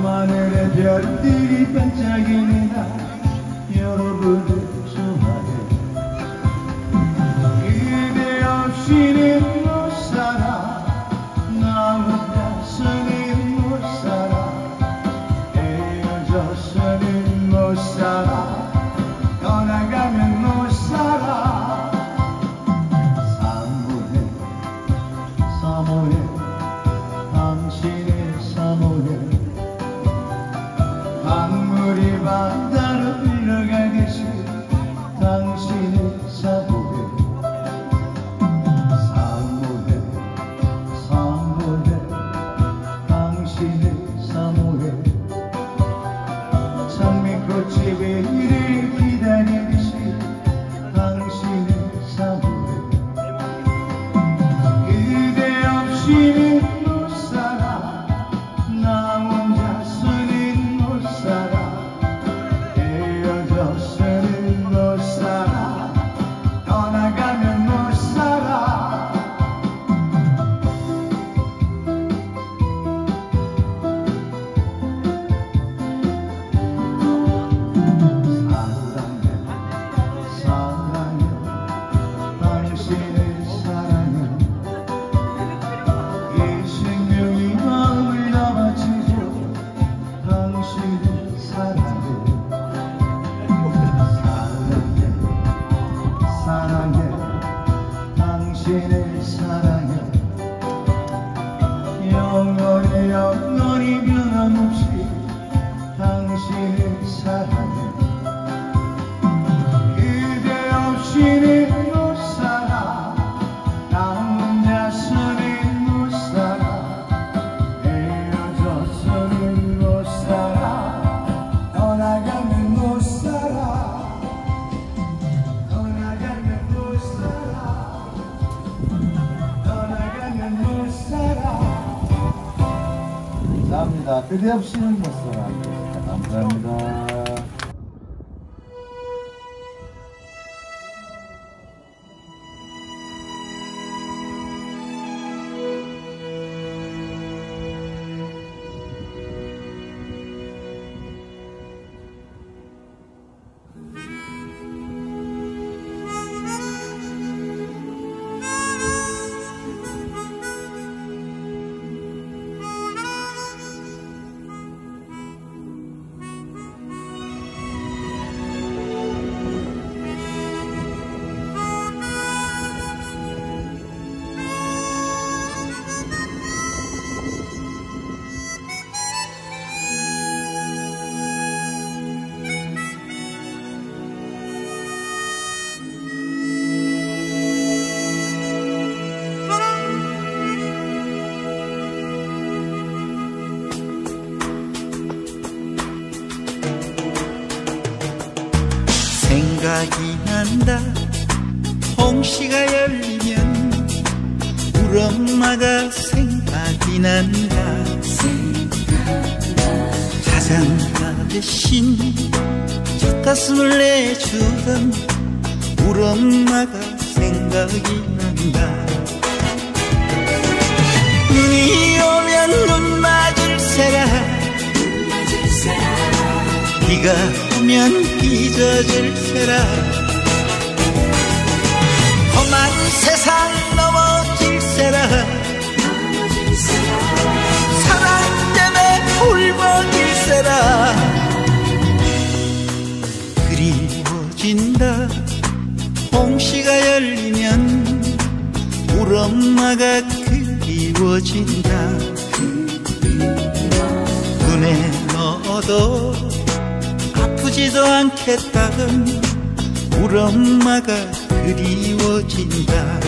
밤하늘에 별들이 반짝이는 날 여러분 the 사랑해 영원히 영원히 변함없이 당신을 사랑해. 그대 없이는 못 살아. 나 혼자서는 못 살아. 헤어져서는 감사합니다. 그대 없이는 못 살아 감사합니다 생각이 난다. 홍시가 열리면 우리 엄마가 생각이 난다. 자장가 대신 젖가슴을 내주던 우리 엄마가 생각이 난다. 눈이 오면 눈 맞을세라. 비가 오면 빚어질세라. 험한 세상 넘어질세라. 사랑 때문에 울먹일세라. 그리워진다. 홍시가 열리면 우리 엄마가 그리워진다. 눈에 넣어도 아프지도 않겠다던 우리 엄마가 그리워진다